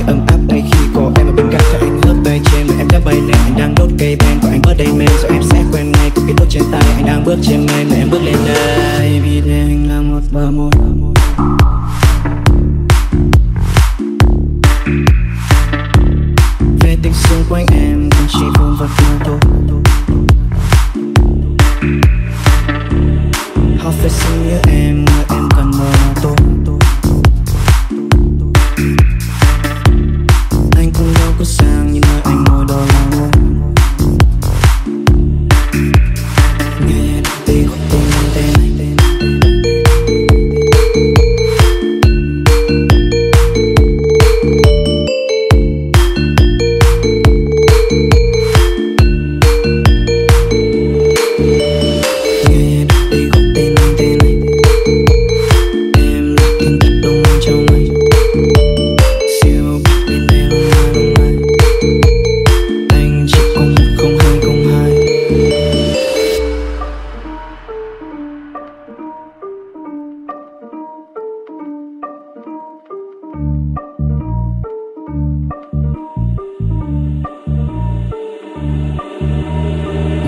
Tuy ấm áp ngay khi có em ở bên cạnh cho anh hớp tay trên mà em đã bay lên. Anh đang đốt cây ben của anh bớt đây men rồi em sẽ quen ngay cùng cái đốt trên tay. Anh đang bước trên mây mà em bước lên đây. Vì thế anh là một bờ môi. Về tình xung quanh em cũng chỉ vương vật mà thôi. Họ phải xinh như em, mà em cần mơ tôi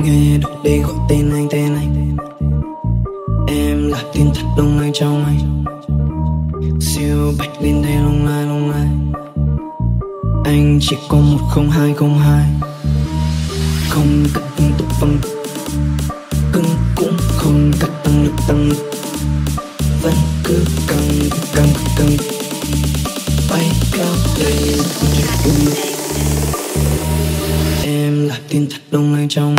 Nghe được đi gọi tên anh tên anh. Em là tin thật đông anh trong anh. Siêu bạch lên đây lung lai lung lai. Anh chỉ có một không hai không hai. Không cần. lung lay trong